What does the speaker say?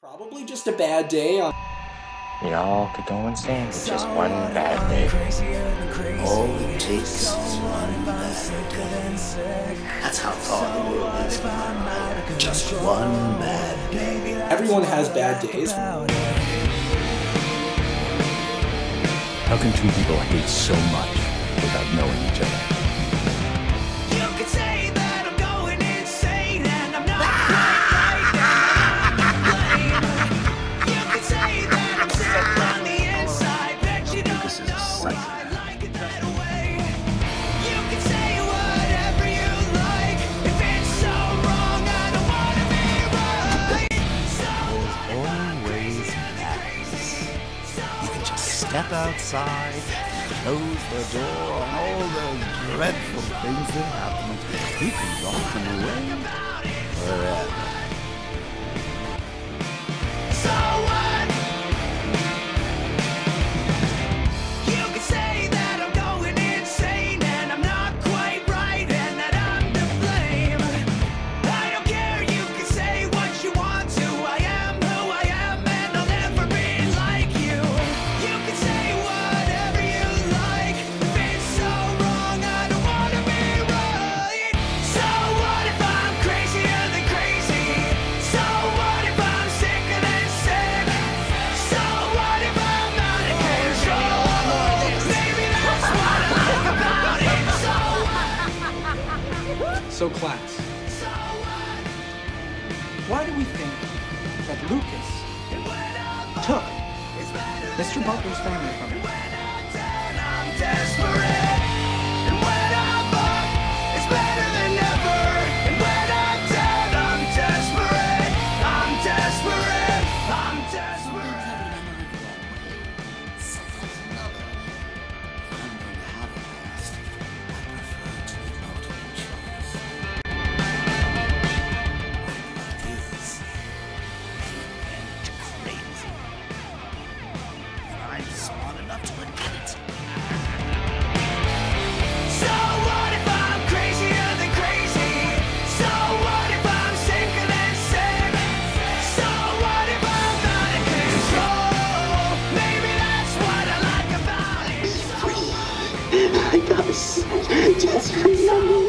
Probably just a bad day on. We all could go insane with just one bad day. All it takes is one bad day. That's how far the world is from my mind. Just one bad day. Everyone has bad days. How can two people hate so much without knowing step outside, close the door on all those dreadful things that happen. You can lock them away forever. So class, why do we think that Lucas took Mr. Butler's family from him? Just remember.